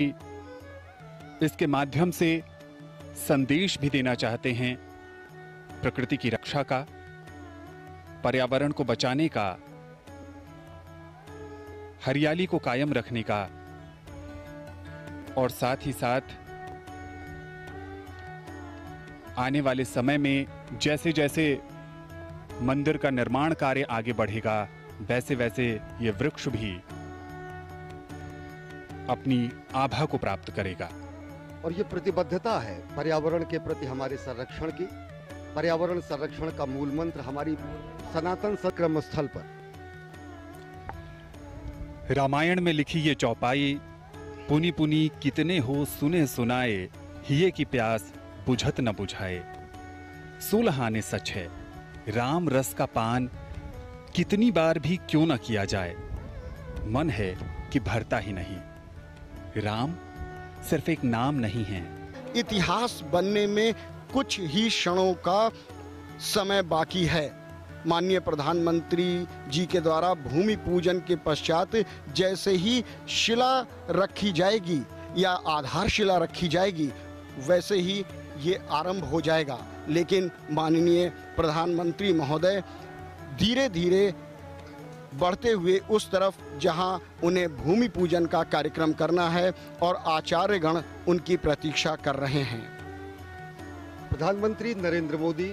इसके माध्यम से संदेश भी देना चाहते हैं प्रकृति की रक्षा का, पर्यावरण को बचाने का, हरियाली को कायम रखने का, और साथ ही साथ आने वाले समय में जैसे जैसे मंदिर का निर्माण कार्य आगे बढ़ेगा वैसे वैसे ये वृक्ष भी अपनी आभा को प्राप्त करेगा। और ये प्रतिबद्धता है पर्यावरण के प्रति हमारे संरक्षण की। पर्यावरण संरक्षण का मूल मंत्र हमारी सनातन संक्रम स्थल पर। रामायण में लिखी ये चौपाई पुनी पुनी कितने हो सुने सुनाए हिये की प्यास बुझत न बुझाए। सुलहाने सच है राम रस का पान कितनी बार भी क्यों न किया जाए। मन है कि भरता ही नहीं। राम सिर्फ़ एक नाम नहीं है। इतिहास बनने में कुछ ही क्षणों का समय बाकी है। माननीय प्रधानमंत्री जी के द्वारा भूमि पूजन के पश्चात जैसे ही शिला रखी जाएगी या आधारशिला रखी जाएगी, वैसे ही ये आरंभ हो जाएगा। लेकिन माननीय प्रधानमंत्री महोदय धीरे धीरे बढ़ते हुए उस तरफ़, जहाँ उन्हें भूमि पूजन का कार्यक्रम करना है और आचार्यगण उनकी प्रतीक्षा कर रहे हैं। प्रधानमंत्री नरेंद्र मोदी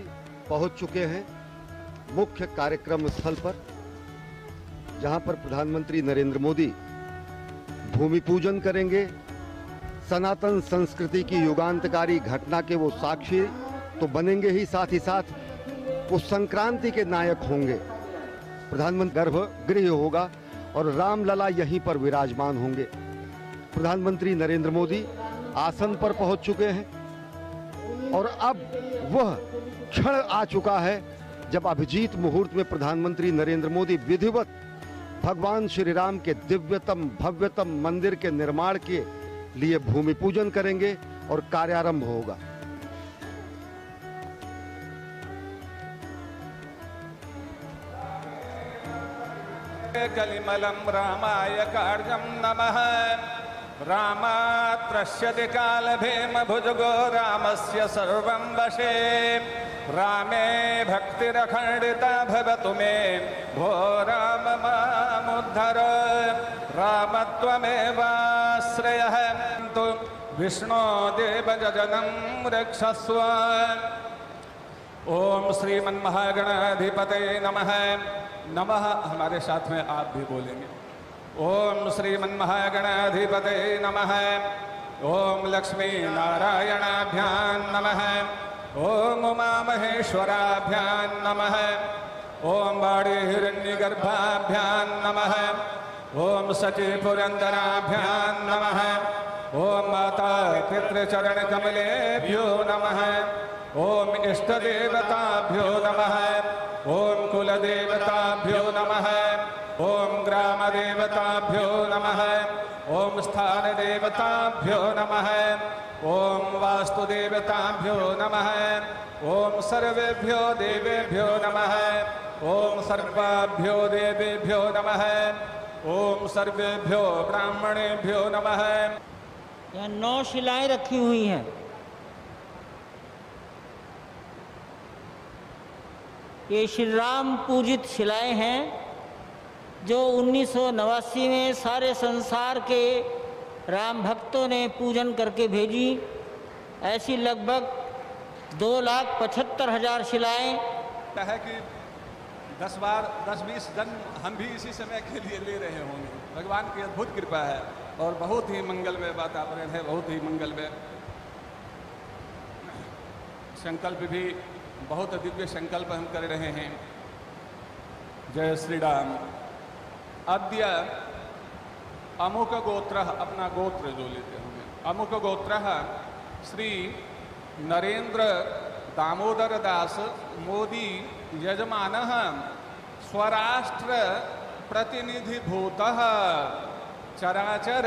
पहुँच चुके हैं मुख्य कार्यक्रम स्थल पर, जहाँ पर प्रधानमंत्री नरेंद्र मोदी भूमि पूजन करेंगे। सनातन संस्कृति की युगांतकारी घटना के वो साक्षी तो बनेंगे ही साथ ही साथ वो संक्रांति के नायक होंगे। प्रधानमंत्री गर्भ गृह होगा और रामलला यहीं पर विराजमान होंगे। प्रधानमंत्री नरेंद्र मोदी आसन पर पहुँच चुके हैं और अब वह क्षण आ चुका है जब अभिजीत मुहूर्त में प्रधानमंत्री नरेंद्र मोदी विधिवत भगवान श्री राम के दिव्यतम, भव्यतम मंदिर के निर्माण के लिए भूमि पूजन करेंगे और कार्यारंभ होगा। कलिमलं रामाय कार्यं नमः। रामात्रश्यति कालभीमभुजगो रामस्य सर्वं वशे। रामे भक्तिरखण्डिता भवतु मे। भो राम मामुद्धर। तु विष्णो देवजनं रक्षस्व। ओम श्रीमन्महागणाधिपते नमः। नमः। हमारे साथ में आप भी बोलेंगे। ओम श्रीमन्महागणाधिपते नमः। ओम लक्ष्मी नारायणाभ्यां नमः। ओम उमा महेश्वराभ्यां नमः। ओम बाड़ी हिरण्यगर्भाभ्यां नमः। ओम सची पुरंदराभ्यां नमः। ओम माता पितृचरणकमलेभ्यो नमः। ओम इष्ट देवताभ्यो नमः। ओम कुल देवताभ्यो नमः। ओम ग्राम देवताभ्यो नमः। ओम स्थान देवताभ्यो नमः। ओम वास्तु देवताभ्यो नमः। ओम सर्वेभ्यो देवेभ्यो नमः। ओम सर्वाभ्यो देवेभ्यो नमः। ओम सर्वेभ्यो ब्राह्मणेभ्यो नमः। यहाँ नौ शिलाएँ रखी हुई हैं। ये श्री राम पूजित शिलाएँ हैं, जो उन्नीस सौ नवासी में सारे संसार के राम भक्तों ने पूजन करके भेजी। ऐसी लगभग दो लाख पचहत्तर हज़ार शिलाएँ। है कि दस बार, दस बीस जन्म हम भी इसी समय के लिए ले रहे होंगे। भगवान की अद्भुत कृपा है और बहुत ही मंगलमय वातावरण है, बहुत ही मंगलमय। संकल्प भी बहुत दिव्य संकल्प हम कर रहे हैं। जय श्री राम। अद्य अमुक गोत्र अपना गोत्र जो लेते होंगे। अमुक गोत्र श्री नरेंद्र दामोदर दास मोदी यजमान स्वराष्ट्र प्रतिनिधिभूत चराचर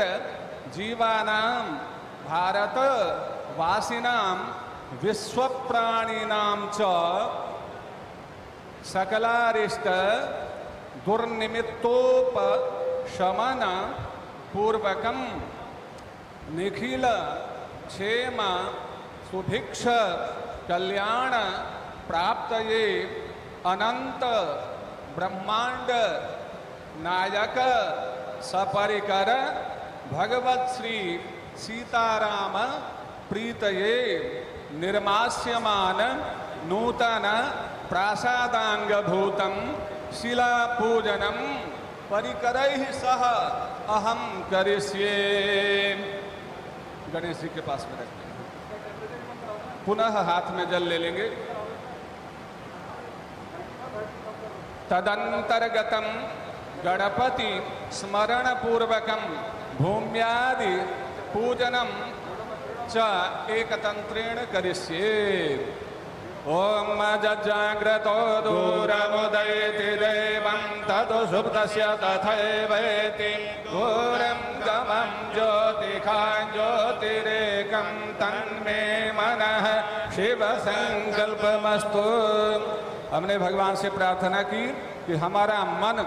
जीवानां भारत वासिनां विश्वप्राणिनां च सकलारिष्ट दुर्निमित्तोपशमन पूर्वकं निखिल, क्षेम, सुभिक्ष, कल्याण प्राप्त ये अनंत ब्रह्मांड नायक, सपरिकर भगवत श्री सीताराम, प्रीतये। निर्मास्यमान नूतन शिला पूजनम परिकरैः सह अहम करिष्ये। गणेश जी के पास में रखते पुनः हाथ में जल ले लेंगे। तदंतर्गतम गणपति स्मरण पूर्वकम भूम्यादि पूजनम च एकतंत्रेण करिष्ये ओम जाग्रतो दूरमुदयति देवं तदु सुप्तस्य तथैवेति। घोरं गमं ज्योतिखा ज्योतिरेकं तन्मे मनः शिव संकल्पमस्तु हमने भगवान से प्रार्थना की कि हमारा मन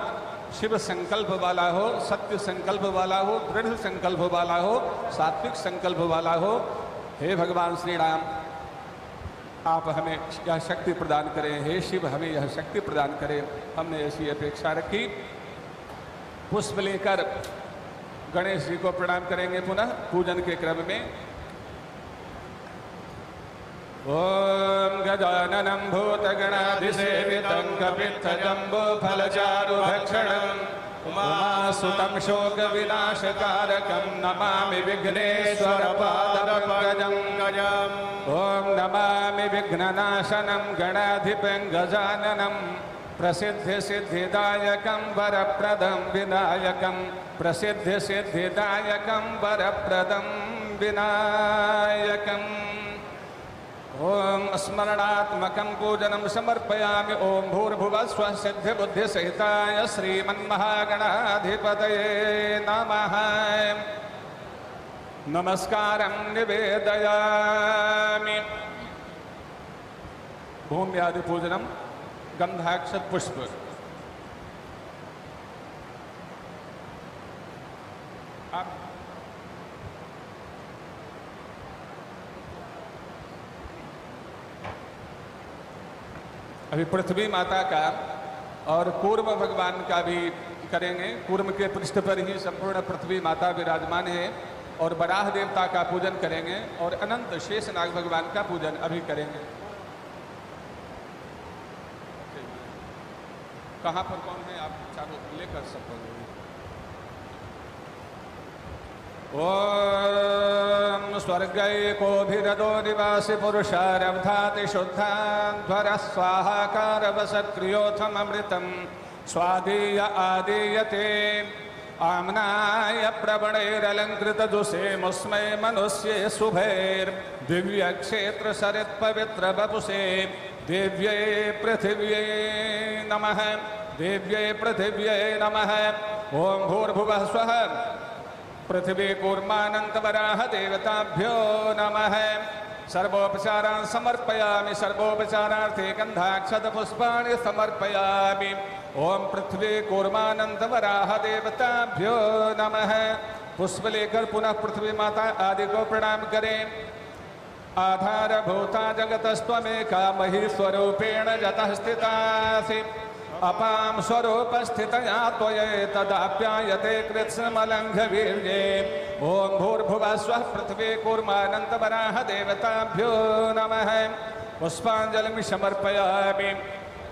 शिव संकल्प वाला हो, सत्य संकल्प वाला हो, दृढ़ संकल्प वाला हो, सात्विक संकल्प वाला हो, हे भगवान श्री राम, आप हमें यह शक्ति प्रदान करें, हे शिव हमें यह शक्ति प्रदान करें। हमने ऐसी अपेक्षा रखी। पुष्प लेकर गणेश जी को प्रणाम करेंगे पुनः, पूजन के क्रम में। ॐ गजाननं भूतगणाधिसेवितं कपित्थजम्बूफलचारुभक्षणम् उमासुतं शोकविनाशकारकं नमामि विघ्नेश्वरपादपङ्कजं। गजम् ॐ नमामि विघ्ननाशनं गणाधिपं गजाननं प्रसिद्धिसिद्धिदायकं वरप्रदं विनायकं प्रसिद्धिसिद्धिदायकं वरप्रदं विनायकम्। ओम स्मरणात्मक पूजनं समर्पयामि ओम भूर्भुवः बुद्धि सहिताय श्रीमन्महागणाधिपत नम। नमस्कार निवेदयामि। भूम्यादि पूजनम पुष्प अभी पृथ्वी माता का और पूर्व भगवान का भी करेंगे। पूर्व के पृष्ठ पर ही संपूर्ण पृथ्वी माता विराजमान है और बराह देवता का पूजन करेंगे और अनंत शेष नाग भगवान का पूजन अभी करेंगे। कहाँ पर कौन है? आप चारों लेकर सकते ओम स्वर्गैकोभिरदो निवासि पुरुषारब्धाति शुद्धाध्वर स्वाहाकार वसत्क्रियोथमृतं स्वादीय आदीयते। आम्नाय प्रवणैरलङ्कृतदुषे मुस्मै मनुष्ये शुभैर्दिव्यक्षेत्रसरित्पवित्रवपुषे देव्यै पृथिव्यै नमः। देव्यै पृथिव्यै नमः। ॐ भूर्भुवः स्वः। पृथ्वी कूर्मानन्तवराह देवताभ्यो नमः। सर्वोपचारान् समर्पयामि, सर्वोपचारार्थे गन्धाक्षतपुष्पाणि समर्पयामि। ॐ पृथ्वी कूर्मानन्तवराह देवताभ्यो नमः। पुष्प लेकर पुनः पृथ्वी माता आदि को प्रणाम करें। आधारभूता जगतस्त्वमेका महीस्वरूपेण जतः स्थितासि। अपां स्वरूपस्थितया त्वयैतदाप्यायते कृत्स्नमलङ्घवीर्ये। ॐ भूर्भुवः स्वः पृथ्वी कूर्मानन्तवराह देवताभ्यो नमः। पुष्पाञ्जलिं समर्पयामि।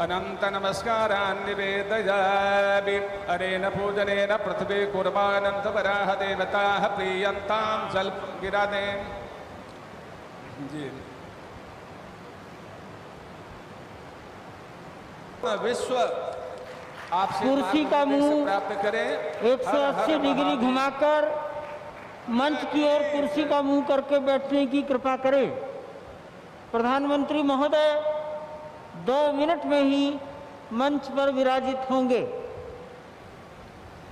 अनन्तनमस्कारान् निवेदयामि। अनेन पूजनेन पृथ्वी कूर्मानन्तवराह देवताः प्रीयन्तां जल्गिरादे जी। विश्व आप कुर्सी का मुँह प्राप्त करें। 180 डिग्री घुमाकर मंच की ओर कुर्सी का मुँह करके बैठने की कृपा करें। प्रधानमंत्री महोदय दो मिनट में ही मंच पर विराजित होंगे।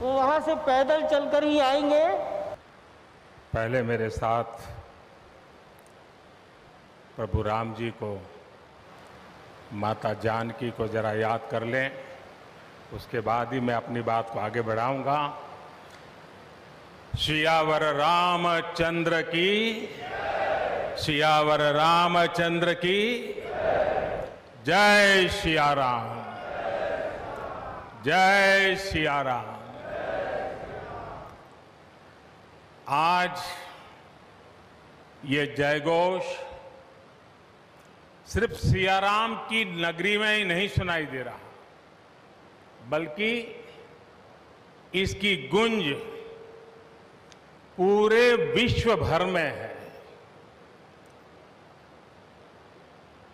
वो वहाँ से पैदल चलकर ही आएँगे। पहले मेरे साथ प्रभु राम जी को माता जानकी को जरा याद कर लें। उसके बाद ही मैं अपनी बात को आगे बढ़ाऊँगा। सियावर रामचंद्र की, सियावर रामचंद्र की, जय सिया राम जय सिया राम आज ये जयघोष सिर्फ़ सियाराम की नगरी में ही नहीं सुनाई दे रहा, बल्कि इसकी गुंज पूरे विश्व भर में है।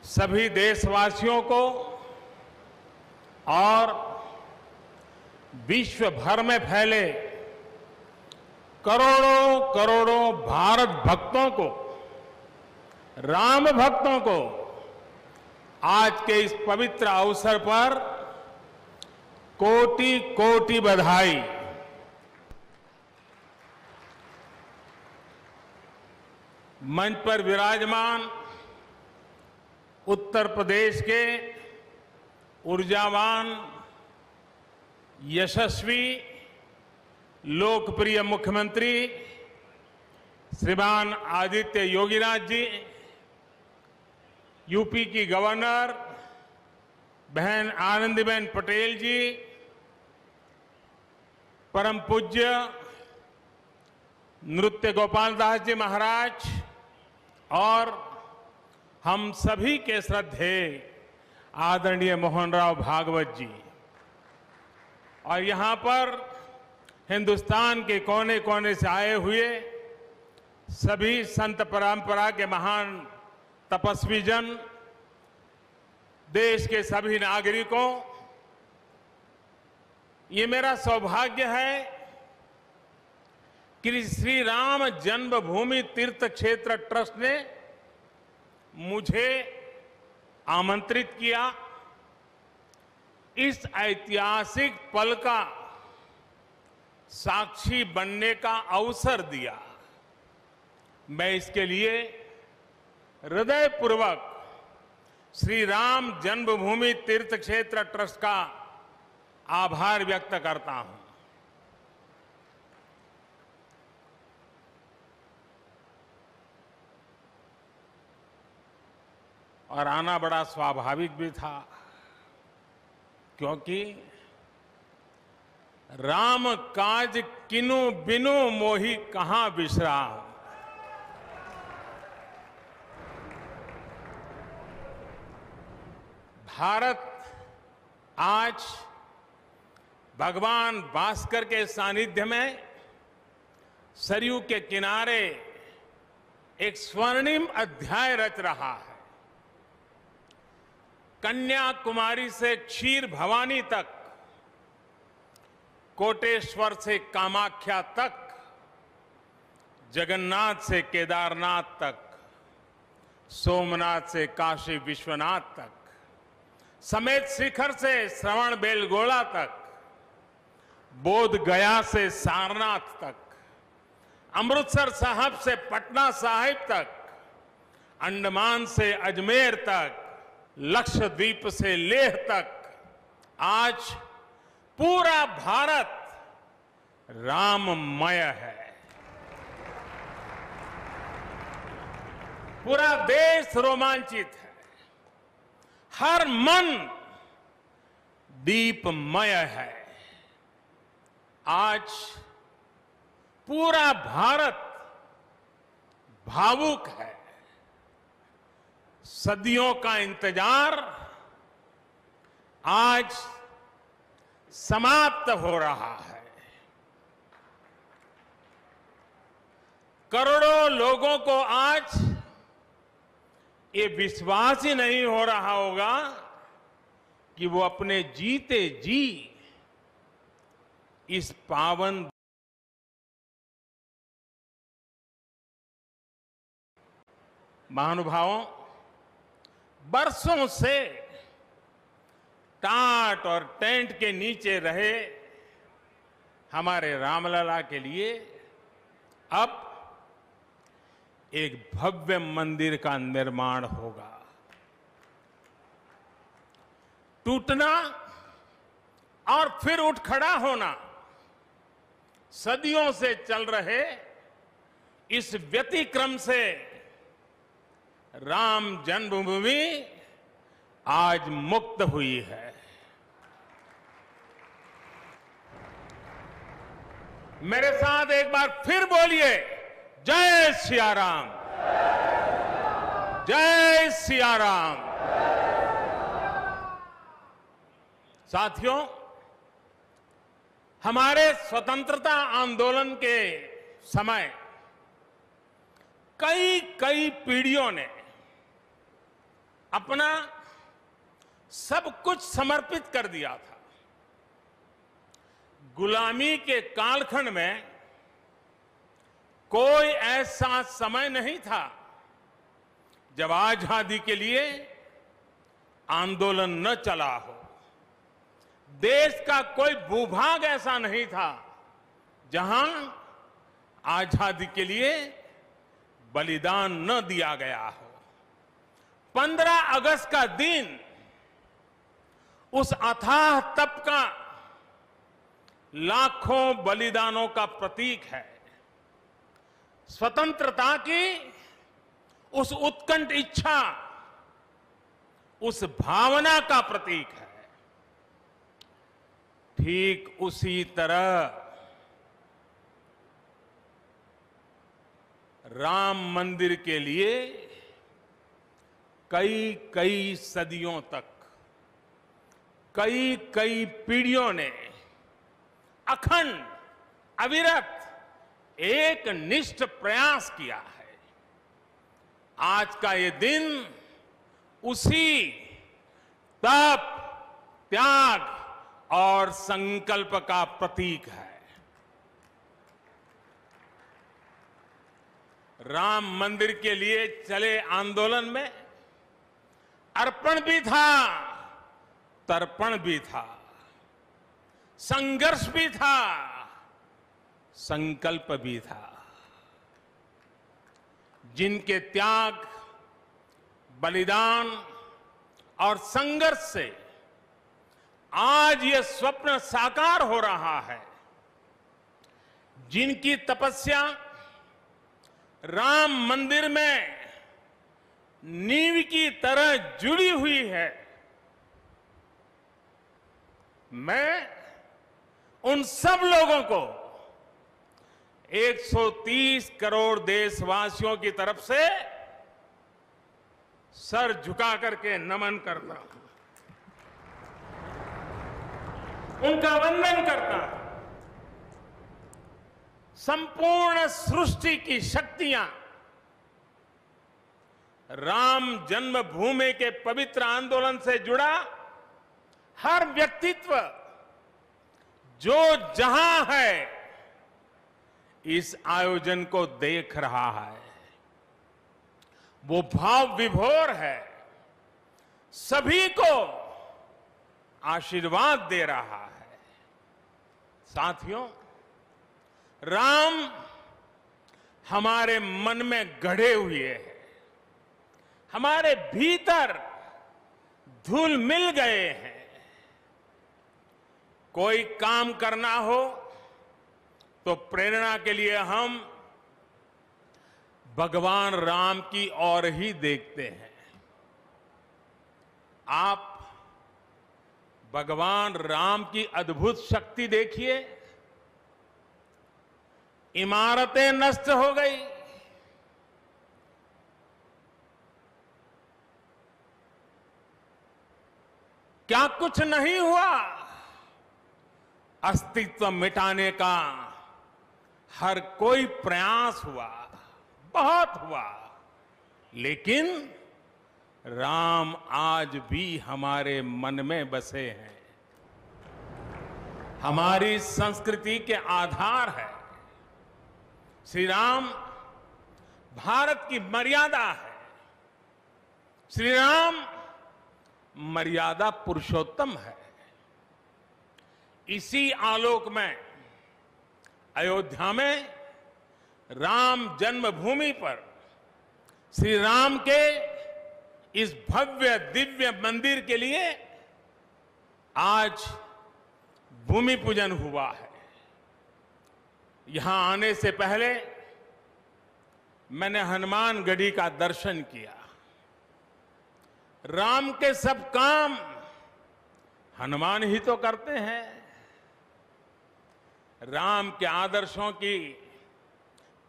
सभी देशवासियों को और विश्व भर में फैले करोड़ों करोड़ों भारत भक्तों को, राम भक्तों को आज के इस पवित्र अवसर पर कोटि कोटि बधाई। मंच पर विराजमान उत्तर प्रदेश के ऊर्जावान, यशस्वी, लोकप्रिय मुख्यमंत्री श्रीमान आदित्य योगीनाथ जी यूपी की गवर्नर, बहन आनंदीबेन पटेल जी, परम पूज्य नृत्य गोपाल दास जी महाराज, और हम सभी के श्रद्धे आदरणीय मोहनराव भागवत जी। और यहाँ पर हिंदुस्तान के कोने कोने से आए हुए सभी संत परंपरा के महान तपस्वी जन देश के सभी नागरिकों, ये मेरा सौभाग्य है कि श्री राम जन्मभूमि तीर्थ क्षेत्र ट्रस्ट ने मुझे आमंत्रित किया। इस ऐतिहासिक पल का साक्षी बनने का अवसर दिया। मैं इसके लिए हृदयपूर्वक श्री राम जन्मभूमि तीर्थ क्षेत्र ट्रस्ट का आभार व्यक्त करता हूँ। और आना बड़ा स्वाभाविक भी था, क्योंकि राम काज किनु बिनु मोही कहाँ विश्राम भारत आज भगवान भास्कर के सानिध्य में सरयू के किनारे एक स्वर्णिम अध्याय रच रहा है। कन्याकुमारी से क्षीर भवानी तक, कोटेश्वर से कामाख्या तक, जगन्नाथ से केदारनाथ तक, सोमनाथ से काशी विश्वनाथ तक। समेत शिखर से श्रवण बेलगोला तक, बोध गया से सारनाथ तक, अमृतसर साहब से पटना साहिब तक, अंडमान से अजमेर तक, लक्षद्वीप से लेह तक, आज पूरा भारत राममय है। पूरा देश रोमांचित है। हर मन दीपमय है। आज पूरा भारत भावुक है। सदियों का इंतज़ार आज समाप्त हो रहा है। करोड़ों लोगों को आज ये विश्वास ही नहीं हो रहा होगा कि वो अपने जीते जी इस पावन महानुभावों, बरसों से टाट और टेंट के नीचे रहे हमारे रामलला के लिए। अब एक भव्य मंदिर का निर्माण होगा। टूटना और फिर उठ खड़ा होना सदियों से चल रहे इस व्यतिक्रम से राम जन्मभूमि आज मुक्त हुई है। मेरे साथ एक बार फिर बोलिए जय सिया राम जय सिया राम साथियों, हमारे स्वतंत्रता आंदोलन के समय कई कई पीढ़ियों ने अपना सब कुछ समर्पित कर दिया था। गुलामी के कालखंड में कोई ऐसा समय नहीं था जब आज़ादी के लिए आंदोलन न चला हो। देश का कोई भूभाग ऐसा नहीं था जहाँ आज़ादी के लिए बलिदान न दिया गया हो। 15 अगस्त का दिन, उस अथाह तप का लाखों बलिदानों का प्रतीक है। स्वतंत्रता की उस उत्कंठ इच्छा, उस भावना का प्रतीक है। ठीक उसी तरह राम मंदिर के लिए कई कई सदियों तक कई कई पीढ़ियों ने अखंड अविरत एक निष्ठ प्रयास किया है। आज का ये दिन उसी तप, त्याग और संकल्प का प्रतीक है। राम मंदिर के लिए चले आंदोलन में अर्पण भी था, तर्पण भी था, संघर्ष भी था। संकल्प भी था। जिनके त्याग, बलिदान और संघर्ष से आज ये स्वप्न साकार हो रहा है। जिनकी तपस्या राम मंदिर में नींव की तरह जुड़ी हुई है, मैं उन सब लोगों को 130 करोड़ देशवासियों की तरफ़ से सर झुका करके नमन करता हूँ। उनका वंदन करता हूँ। संपूर्ण सृष्टि की शक्तियाँ राम जन्मभूमि के पवित्र आंदोलन से जुड़ा हर व्यक्तित्व जो जहाँ है इस आयोजन को देख रहा है। वो भाव विभोर है। सभी को आशीर्वाद दे रहा है। साथियों, राम हमारे मन में गढ़े हुए हैं। हमारे भीतर धूल मिल गए हैं। कोई काम करना हो तो प्रेरणा के लिए हम भगवान राम की ओर ही देखते हैं। आप भगवान राम की अद्भुत शक्ति देखिए। इमारतें नष्ट हो गई। क्या कुछ नहीं हुआ? अस्तित्व मिटाने का हर कोई प्रयास हुआ, बहुत हुआ, लेकिन राम आज भी हमारे मन में बसे हैं। हमारी संस्कृति के आधार है। श्री राम भारत की मर्यादा है। श्री राम मर्यादा पुरुषोत्तम है। इसी आलोक में अयोध्या में राम जन्मभूमि पर श्री राम के इस भव्य दिव्य मंदिर के लिए आज भूमि पूजन हुआ है। यहाँ आने से पहले मैंने हनुमान गढ़ी का दर्शन किया। राम के सब काम हनुमान ही तो करते हैं। राम के आदर्शों की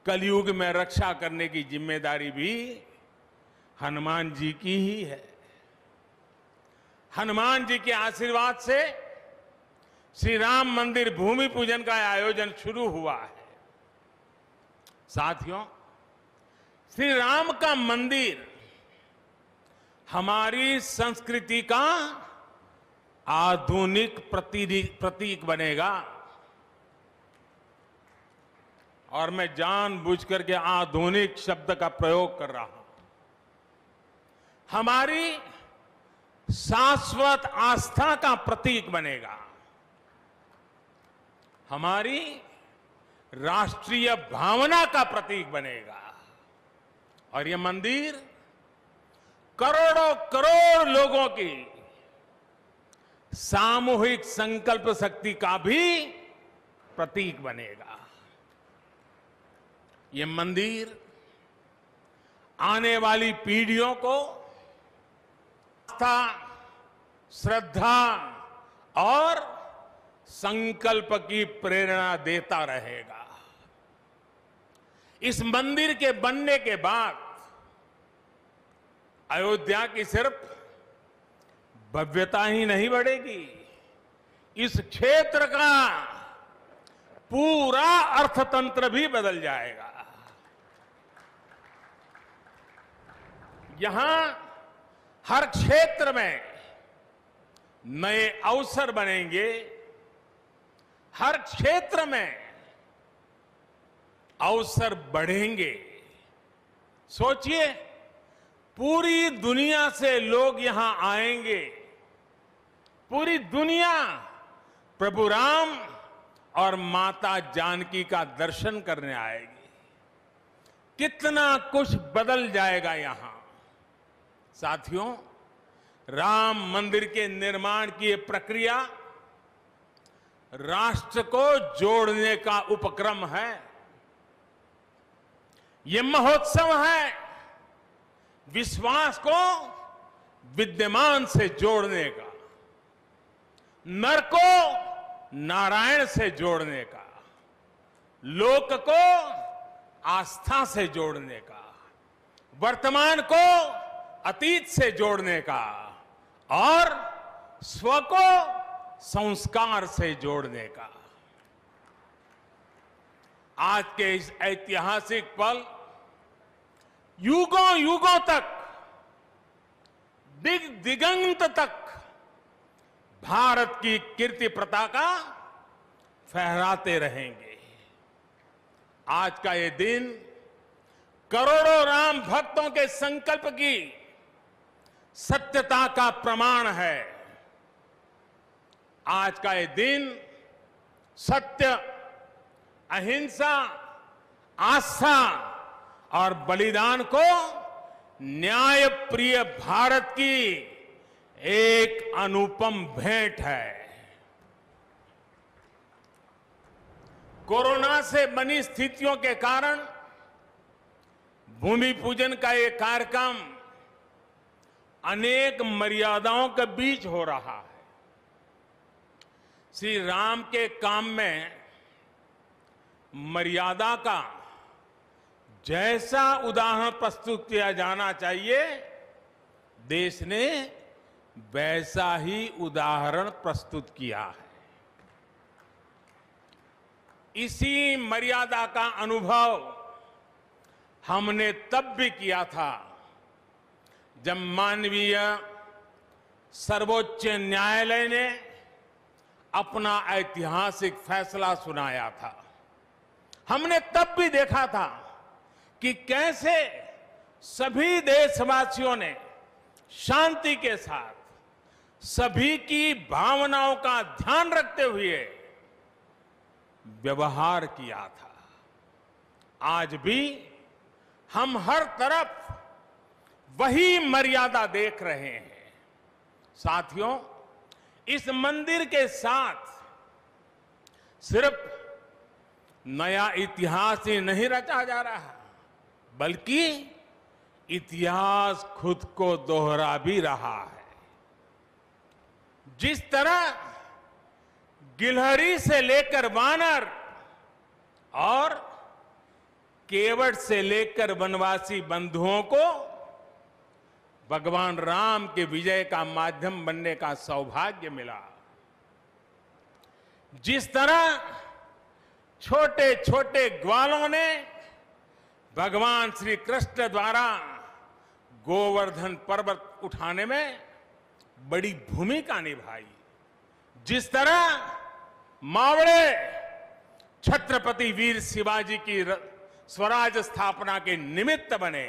कलयुग में रक्षा करने की ज़िम्मेदारी भी हनुमान जी की ही है। हनुमान जी के आशीर्वाद से श्री राम मंदिर भूमि पूजन का आयोजन शुरू हुआ है। साथियों, श्री राम का मंदिर हमारी संस्कृति का आधुनिक प्रतीक बनेगा। और मैं जानबूझ करके आधुनिक शब्द का प्रयोग कर रहा हूँ। हमारी शाश्वत आस्था का प्रतीक बनेगा। हमारी राष्ट्रीय भावना का प्रतीक बनेगा। और यह मंदिर करोड़ों करोड़ लोगों की सामूहिक संकल्प शक्ति का भी प्रतीक बनेगा। ये मंदिर आने वाली पीढ़ियों को आस्था, श्रद्धा और संकल्प की प्रेरणा देता रहेगा। इस मंदिर के बनने के बाद अयोध्या की सिर्फ़ भव्यता ही नहीं बढ़ेगी। इस क्षेत्र का पूरा अर्थतंत्र भी बदल जाएगा। यहाँ हर क्षेत्र में नए अवसर बनेंगे। हर क्षेत्र में अवसर बढ़ेंगे। सोचिए, पूरी दुनिया से लोग यहाँ आएँगे। पूरी दुनिया प्रभु राम और माता जानकी का दर्शन करने आएगी। कितना कुछ बदल जाएगा यहाँ। साथियों, राम मंदिर के निर्माण की ये प्रक्रिया राष्ट्र को जोड़ने का उपक्रम है। ये महोत्सव है विश्वास को विद्यमान से जोड़ने का नर को नारायण से जोड़ने का, लोक को आस्था से जोड़ने का, वर्तमान को अतीत से जोड़ने का और स्व को संस्कार से जोड़ने का। आज के इस ऐतिहासिक पल युगों युगों तक, दिग दिगंत तक भारत की कीर्ति पताका फहराते रहेंगे। आज का ये दिन करोड़ों राम भक्तों के संकल्प की सत्यता का प्रमाण है। आज का ये दिन सत्य, अहिंसा, आस्था और बलिदान को न्यायप्रिय भारत की एक अनुपम भेंट है। कोरोना से बनी स्थितियों के कारण भूमि पूजन का ये कार्यक्रम अनेक मर्यादाओं के बीच हो रहा है। श्री राम के काम में मर्यादा का जैसा उदाहरण प्रस्तुत किया जाना चाहिए, देश ने वैसा ही उदाहरण प्रस्तुत किया है। इसी मर्यादा का अनुभव हमने तब भी किया था जब मानवीय सर्वोच्च न्यायालय ने अपना ऐतिहासिक फैसला सुनाया था, हमने तब भी देखा था कि कैसे सभी देशवासियों ने शांति के साथ सभी की भावनाओं का ध्यान रखते हुए व्यवहार किया था। आज भी हम हर तरफ़ वही मर्यादा देख रहे हैं। साथियों, इस मंदिर के साथ सिर्फ़ नया इतिहास ही नहीं रचा जा रहा, बल्कि इतिहास खुद को दोहरा भी रहा है। जिस तरह गिलहरी से लेकर वानर और केवट से लेकर वनवासी बंधुओं को भगवान राम के विजय का माध्यम बनने का सौभाग्य मिला। जिस तरह छोटे छोटे ग्वालों ने भगवान श्री कृष्ण द्वारा गोवर्धन पर्वत उठाने में बड़ी भूमिका निभाई। जिस तरह मावड़े छत्रपति वीर शिवाजी की स्वराज स्थापना के निमित्त बने।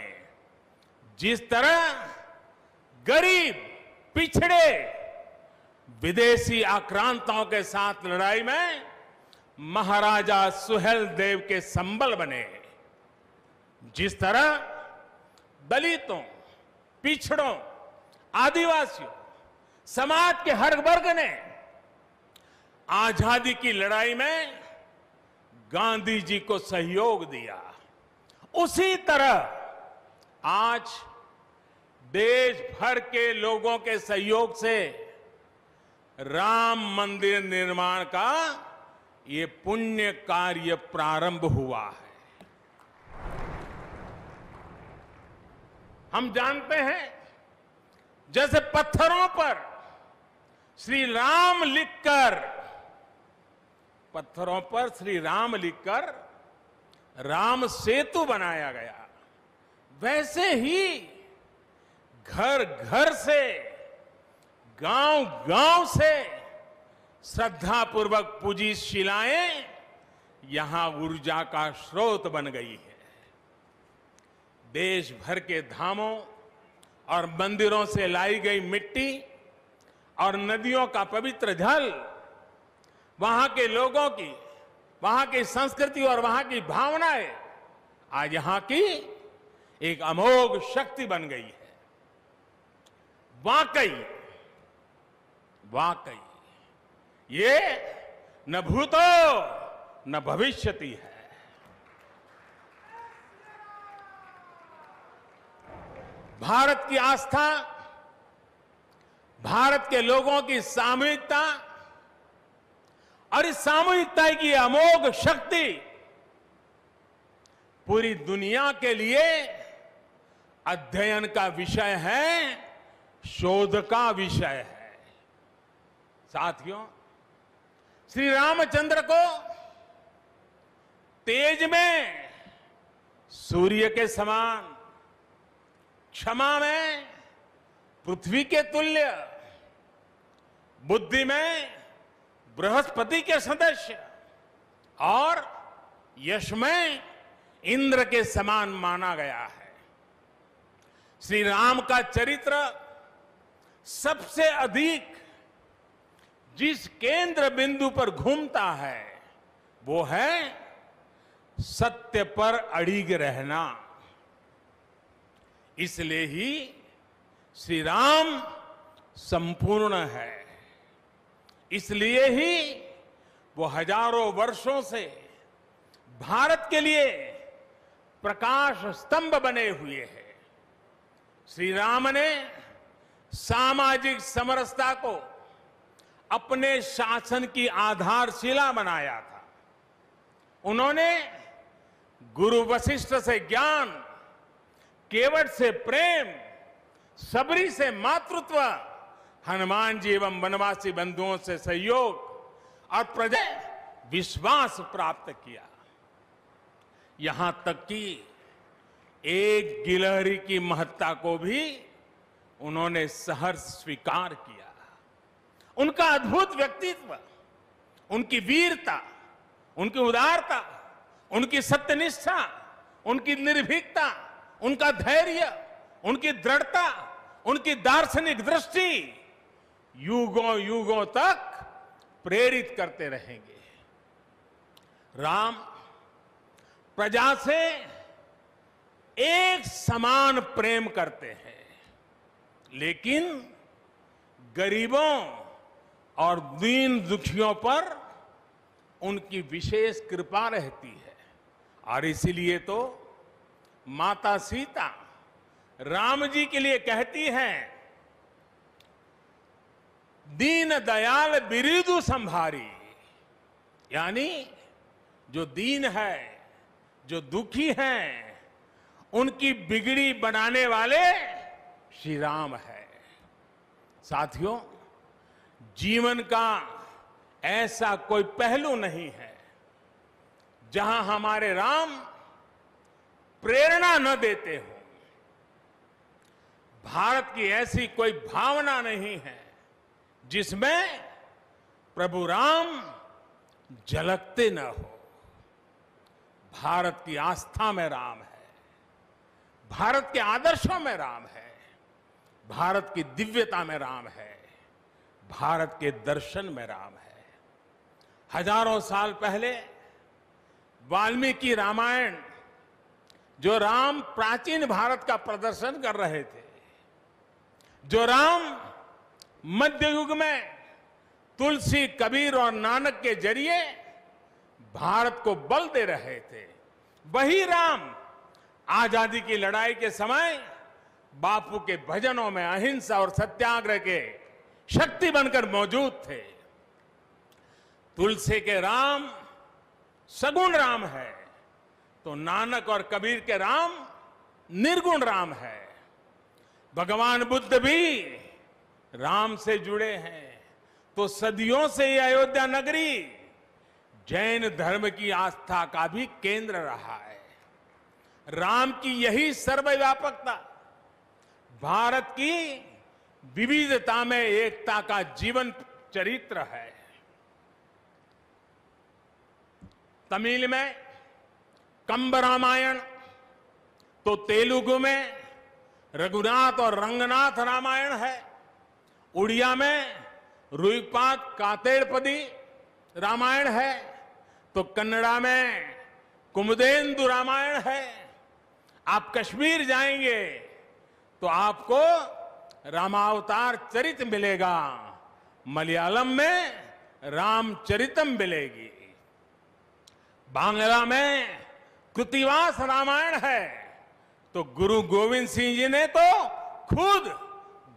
जिस तरह गरीब, पिछड़े, विदेशी आक्रांताओं के साथ लड़ाई में महाराजा सुहेल देव के संबल बने। जिस तरह दलितों, पिछड़ों, आदिवासियों, समाज के हर वर्ग ने आज़ादी की लड़ाई में गांधी जी को सहयोग दिया, उसी तरह आज देश भर के लोगों के सहयोग से राम मंदिर निर्माण का ये पुण्य कार्य प्रारंभ हुआ है। हम जानते हैं, जैसे पत्थरों पर श्री राम लिखकर, पत्थरों पर श्री राम लिखकर राम सेतु बनाया गया। वैसे ही घर घर से, गाँव गाँव से श्रद्धा पूर्वक पूजी शिलाएँ, यहाँ ऊर्जा का स्रोत बन गई है। देश भर के धामों और मंदिरों से लाई गई मिट्टी और नदियों का पवित्र जल, वहाँ के लोगों की, वहाँ की संस्कृति और वहाँ की भावनाएँ, आज यहाँ की एक अमोघ शक्ति बन गई है। वाकई वाकई, ये न भूतो, न भविष्यति है। भारत की आस्था, भारत के लोगों की सामूहिकता, और इस सामूहिकता की अमोघ शक्ति पूरी दुनिया के लिए अध्ययन का विषय है। शोध का विषय है। साथियों श्री रामचंद्र को तेज में सूर्य के समान, क्षमा में, पृथ्वी के तुल्य, बुद्धि में, बृहस्पति के सदस्य, और यश में इंद्र के समान माना गया है। श्री राम का चरित्र सबसे अधिक जिस केंद्र बिंदु पर घूमता है, वो है सत्य पर अड़िग रहना। इसलिए ही श्री राम संपूर्ण है। इसलिए ही वो हज़ारों वर्षों से भारत के लिए प्रकाश स्तंभ बने हुए हैं। श्री राम ने सामाजिक समरसता को अपने शासन की आधारशिला बनाया था। उन्होंने गुरु वशिष्ठ से ज्ञान, केवट से प्रेम, सबरी से मातृत्व, हनुमान जी एवं वनवासी बंधुओं से सहयोग और प्रजा विश्वास प्राप्त किया। यहाँ तक कि एक गिलहरी की महत्ता को भी उन्होंने सहर्ष स्वीकार किया। उनका अद्भुत व्यक्तित्व, उनकी वीरता, उनकी उदारता, उनकी सत्यनिष्ठा, उनकी निर्भीकता, उनका धैर्य, उनकी दृढ़ता, उनकी दार्शनिक दृष्टि युगों युगों तक प्रेरित करते रहेंगे। राम प्रजा से एक समान प्रेम करते हैं। लेकिन गरीबों और दीन दुखियों पर उनकी विशेष कृपा रहती है। और इसीलिए तो माता सीता राम जी के लिए कहती हैं, दीन दयाल बिरिदु संभारी। यानी जो दीन है, जो दुखी हैं, उनकी बिगड़ी बनाने वाले श्री राम है। साथियों, जीवन का ऐसा कोई पहलू नहीं है जहाँ हमारे राम प्रेरणा न देते हो। भारत की ऐसी कोई भावना नहीं है जिसमें प्रभु राम झलकते न हो। भारत की आस्था में राम है, भारत के आदर्शों में राम है भारत की दिव्यता में राम है, भारत के दर्शन में राम है। हज़ारों साल पहले वाल्मीकि रामायण, जो राम प्राचीन भारत का प्रदर्शन कर रहे थे, जो राम मध्य युग में तुलसी, कबीर और नानक के ज़रिए भारत को बल दे रहे थे, वही राम आज़ादी की लड़ाई के समय बापू के भजनों में अहिंसा और सत्याग्रह के शक्ति बनकर मौजूद थे। तुलसी के राम सगुण राम है तो नानक और कबीर के राम निर्गुण राम है। भगवान बुद्ध भी राम से जुड़े हैं तो सदियों से ये अयोध्या नगरी जैन धर्म की आस्था का भी केंद्र रहा है। राम की यही सर्वव्यापकता भारत की विविधता में एकता का जीवन चरित्र है। तमिल में कंब रामायण तो तेलुगु में रघुनाथ और रंगनाथ रामायण है। उड़िया में रुईपात कातेड़पदी रामायण है। तो कन्नड़ा में कुमदेन्दु रामायण है। आप कश्मीर जाएँगे तो आपको रामावतार चरित मिलेगा। मलयालम में रामचरितम मिलेगी। बांग्ला में कृतिवास रामायण है। तो गुरु गोविंद सिंह जी ने तो खुद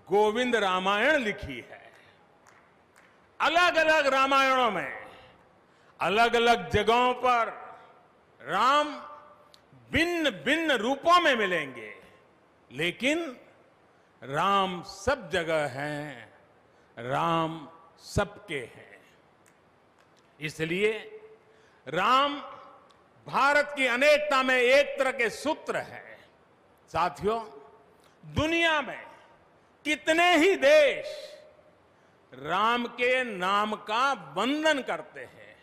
गोविंद रामायण लिखी है। अलग अलग रामायणों में अलग अलग जगहों पर राम भिन्न भिन्न रूपों में मिलेंगे। लेकिन राम सब जगह हैं, राम सबके हैं। इसलिए राम भारत की अनेकता में एक तरह के सूत्र है। साथियों, दुनिया में कितने ही देश राम के नाम का वंदन करते हैं,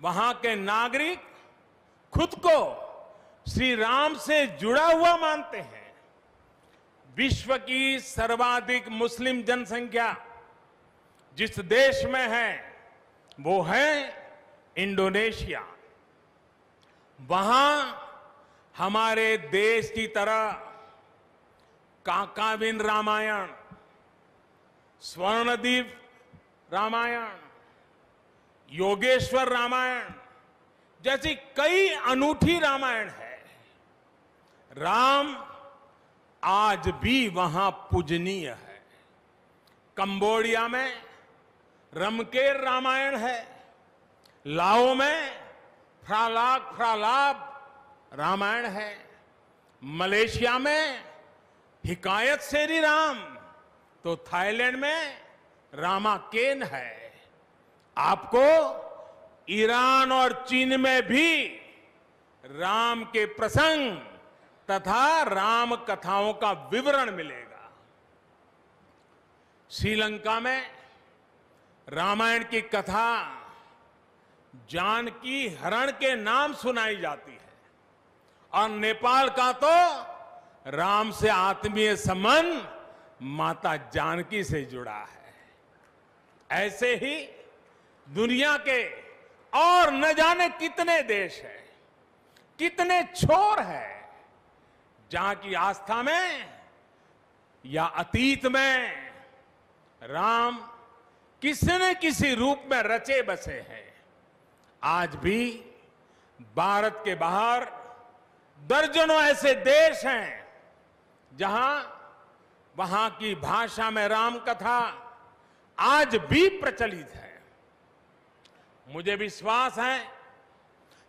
वहाँ के नागरिक खुद को श्री राम से जुड़ा हुआ मानते हैं। विश्व की सर्वाधिक मुस्लिम जनसंख्या जिस देश में है, वो है इंडोनेशिया। वहाँ हमारे देश की तरह काकाविन रामायण, स्वर्णदीप रामायण, योगेश्वर रामायण जैसी कई अनूठी रामायण है। राम आज भी वहाँ पूजनीय है। कंबोडिया में रमकेर रामायण है। लाओ में फ्रालाक फ्रालाब रामायण है। मलेशिया में हिकायत सेरी राम तो थाईलैंड में रामा केन है। आपको ईरान और चीन में भी राम के प्रसंग तथा राम कथाओं का विवरण मिलेगा। श्रीलंका में रामायण की कथा जानकी हरण के नाम सुनाई जाती है। और नेपाल का तो राम से आत्मीय संबंध माता जानकी से जुड़ा है। ऐसे ही दुनिया के और न जाने कितने देश हैं, कितने छोर है जहाँ की आस्था में या अतीत में राम किसी न किसी रूप में रचे बसे हैं। आज भी भारत के बाहर दर्जनों ऐसे देश हैं जहाँ वहाँ की भाषा में राम कथा आज भी प्रचलित है। मुझे विश्वास है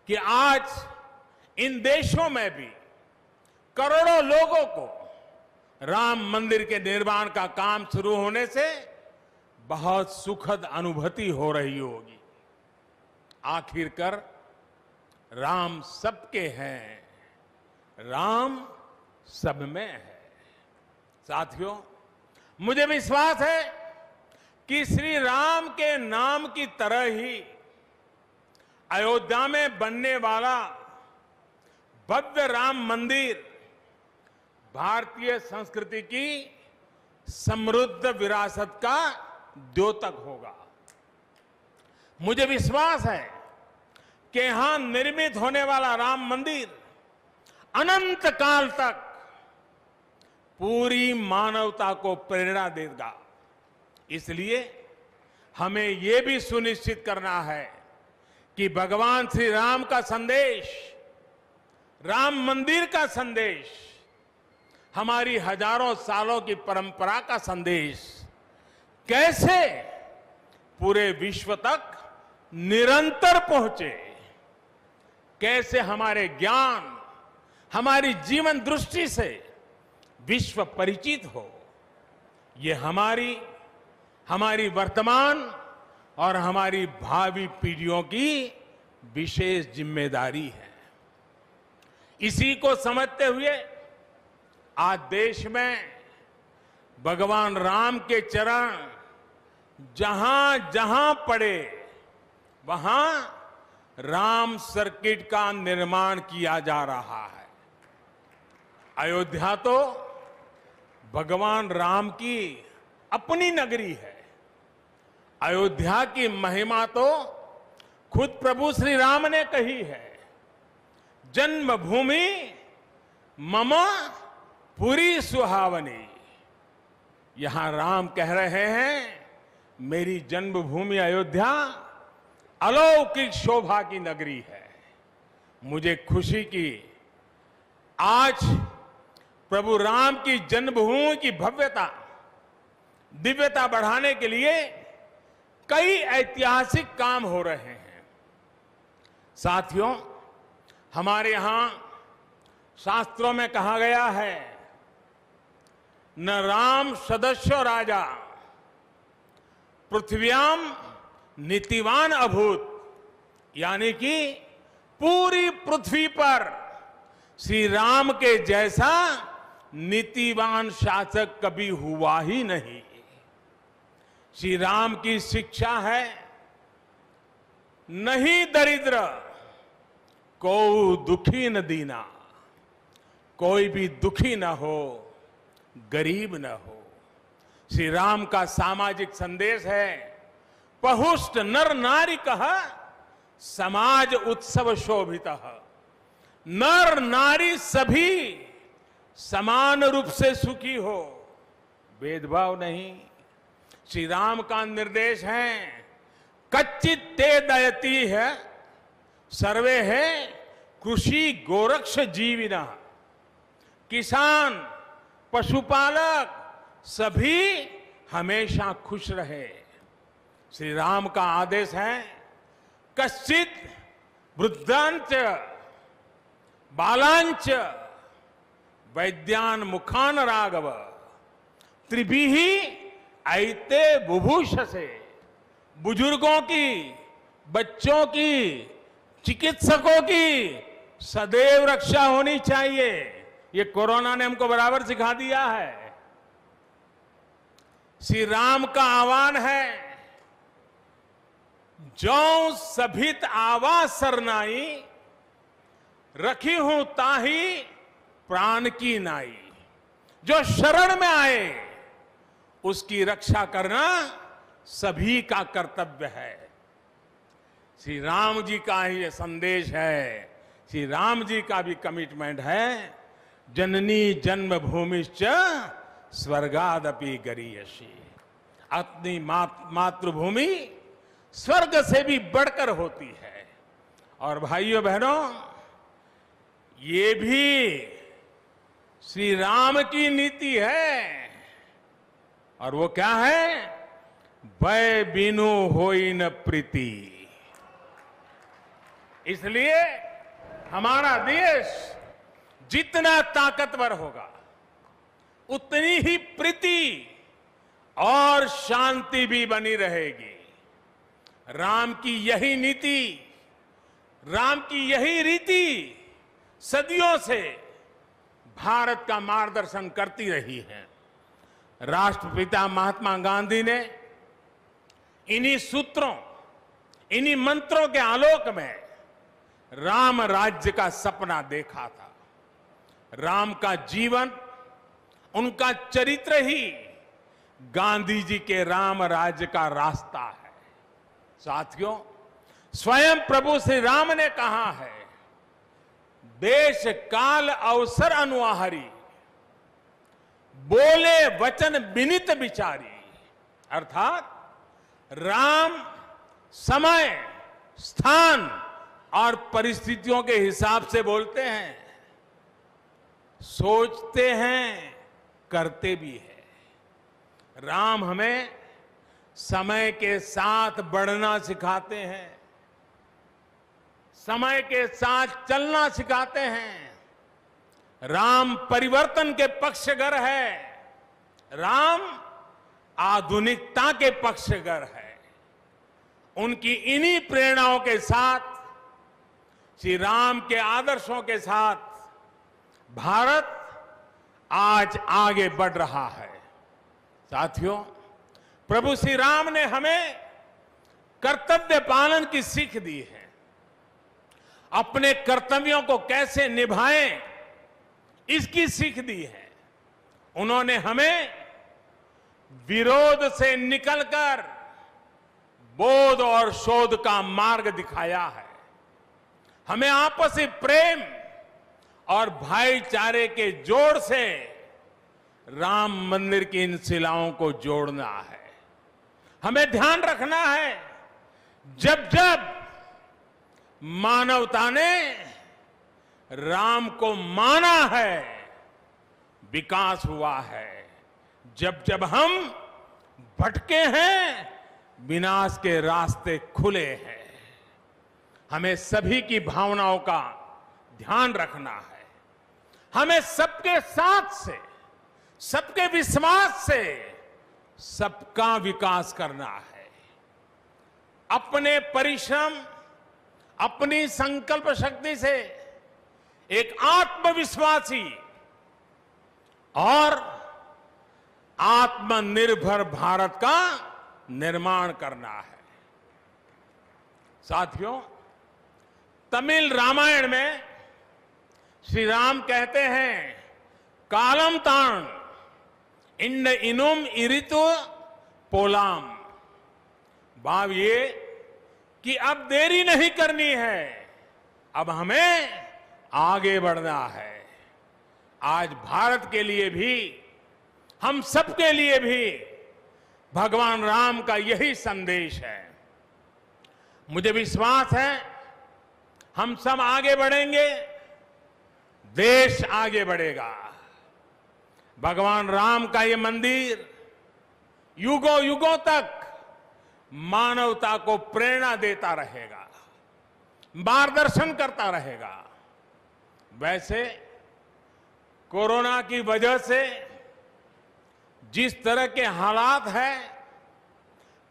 कि आज इन देशों में भी करोड़ों लोगों को राम मंदिर के निर्माण का काम शुरू होने से बहुत सुखद अनुभूति हो रही होगी। आखिरकार राम सबके हैं। राम सब में है। साथियों, मुझे विश्वास है कि श्री राम के नाम की तरह ही अयोध्या में बनने वाला भव्य राम मंदिर भारतीय संस्कृति की समृद्ध विरासत का द्योतक होगा। मुझे विश्वास है कि यहाँ निर्मित होने वाला राम मंदिर अनंत काल तक पूरी मानवता को प्रेरणा देगा। इसलिए हमें यह भी सुनिश्चित करना है कि भगवान श्री राम का संदेश, राम मंदिर का संदेश हमारी हज़ारों सालों की परंपरा का संदेश, कैसे पूरे विश्व तक निरंतर पहुँचे? कैसे हमारे ज्ञान, हमारी जीवन दृष्टि से विश्व परिचित हो? ये हमारी हमारी वर्तमान और हमारी भावी पीढ़ियों की विशेष ज़िम्मेदारी है। इसी को समझते हुए आज देश में भगवान राम के चरण जहाँ जहाँ पड़े, वहाँ राम सर्किट का निर्माण किया जा रहा है। अयोध्या तो भगवान राम की अपनी नगरी है। अयोध्या की महिमा तो खुद प्रभु श्री राम ने कही है। जन्मभूमि मम पूरी सुहावनी। यहाँ राम कह रहे हैं, मेरी जन्मभूमि अयोध्या अलौकिक शोभा की नगरी है। मुझे खुशी की आज प्रभु राम की जन्मभूमि की भव्यता, दिव्यता बढ़ाने के लिए कई ऐतिहासिक काम हो रहे हैं। साथियों, हमारे यहाँ शास्त्रों में कहा गया है न राम सदस्य राजा। पृथ्व्याम नीतिवान अभूत। यानी कि पूरी पृथ्वी पर श्री राम के जैसा नीतिवान शासक कभी हुआ ही नहीं। श्री राम की शिक्षा है, नहीं दरिद्र को दुखी न दीना। कोई भी दुखी न हो। गरीब न हो। श्री राम का सामाजिक संदेश है, पहुष्ट नर नारी कह, समाज उत्सव शोभित। नर नारी सभी समान रूप से सुखी हो। भेदभाव नहीं। श्री राम का निर्देश है, कच्चित ते दयती है, सर्वे है, कृषि गोरक्ष जीविना। किसान पशुपालक सभी हमेशा खुश रहे। श्री राम का आदेश है, कश्चित वृद्धांच, बालांच, वैद्यान मुखान राघव त्रिभी ऐते बुभूष से बुज़ुर्गों की, बच्चों की, चिकित्सकों की सदैव रक्षा होनी चाहिए। ये कोरोना ने हमको बराबर सिखा दिया है। श्री राम का आह्वान है, जो सभित आवाज़ सरनाई, रखी हूँ ताही प्राण की नाई। जो शरण में आए, उसकी रक्षा करना सभी का कर्तव्य है। श्री राम जी का ही ये संदेश है, श्री राम जी का भी कमिटमेंट है। जननी जन्मभूमिश्च स्वर्गादपि गरीयसी। अपनी मात, मातृभूमि स्वर्ग से भी बढ़कर होती है। और भाइयों बहनों ये भी श्री राम की नीति है। और वो क्या है? भय बिनु हो न प्रीति। इसलिए हमारा देश जितना ताकतवर होगा, उतनी ही प्रीति और शांति भी बनी रहेगी। राम की यही नीति, राम की यही रीति सदियों से भारत का मार्गदर्शन करती रही है। राष्ट्रपिता महात्मा गांधी ने इन्हीं सूत्रों, इन्हीं मंत्रों के आलोक में राम राज्य का सपना देखा था। राम का जीवन, उनका चरित्र ही गांधी जी के राम राज्य का रास्ता है। साथियों, स्वयं प्रभु श्री राम ने कहा है, देश काल अवसर अनुआहरी, बोले वचन विनित विचारी अर्थात, राम समय, स्थान और परिस्थितियों के हिसाब से बोलते हैं। सोचते हैं, करते भी है। राम हमें समय के साथ बढ़ना सिखाते हैं, समय के साथ चलना सिखाते हैं। राम परिवर्तन के पक्षगर है, राम आधुनिकता के पक्षगर है। उनकी इन्हीं प्रेरणाओं के साथ, श्री राम के आदर्शों के साथ भारत आज आगे बढ़ रहा है। साथियों, प्रभु श्री राम ने हमें कर्तव्य पालन की सीख दी है। अपने कर्तव्यों को कैसे निभाएँ, इसकी सीख दी है। उन्होंने हमें विरोध से निकलकर बोध और शोध का मार्ग दिखाया है। हमें आपसी प्रेम और भाईचारे के जोड़ से राम मंदिर की इन शिलाओं को जोड़ना है। हमें ध्यान रखना है, जब जब मानवता ने राम को माना है, विकास हुआ है। जब जब हम भटके हैं, विनाश के रास्ते खुले हैं। हमें सभी की भावनाओं का ध्यान रखना है। हमें सबके साथ से, सबके विश्वास से सबका विकास करना है। अपने परिश्रम, अपनी संकल्प शक्ति से एक आत्मविश्वासी और आत्मनिर्भर भारत का निर्माण करना है। साथियों, तमिल रामायण में श्री राम कहते हैं, कालम ताण इन इनुम इरितु पोलाम। भाव ये कि अब देरी नहीं करनी है, अब हमें आगे बढ़ना है। आज भारत के लिए भी, हम सबके लिए भी भगवान राम का यही संदेश है। मुझे विश्वास है, हम सब आगे बढ़ेंगे। देश आगे बढ़ेगा। भगवान राम का ये मंदिर युगों युगों तक मानवता को प्रेरणा देता रहेगा, मार्गदर्शन करता रहेगा। वैसे कोरोना की वजह से जिस तरह के हालात हैं,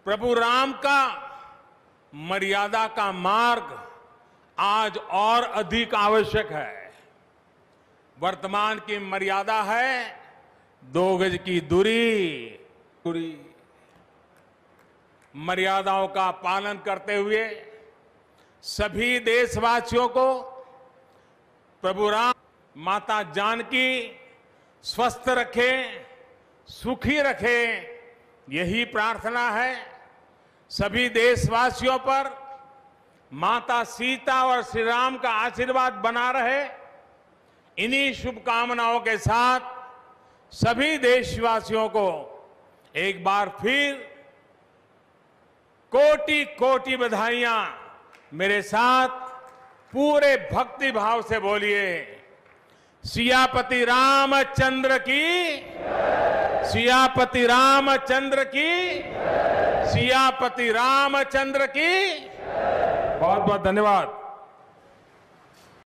प्रभु राम का मर्यादा का मार्ग आज और अधिक आवश्यक है। वर्तमान की मर्यादा है, दो गज की दूरी दूरी मर्यादाओं का पालन करते हुए सभी देशवासियों को प्रभु राम, माता जानकी स्वस्थ रखें, सुखी रखें, यही प्रार्थना है। सभी देशवासियों पर माता सीता और श्री राम का आशीर्वाद बना रहे। इन्हीं शुभकामनाओं के साथ सभी देशवासियों को एक बार फिर कोटि कोटि बधाइयाँ मेरे साथ पूरे भक्ति भाव से बोलिए। सियापति रामचंद्र की, सियापति रामचंद्र की, सियापति रामचंद्र की। बहुत बहुत धन्यवाद।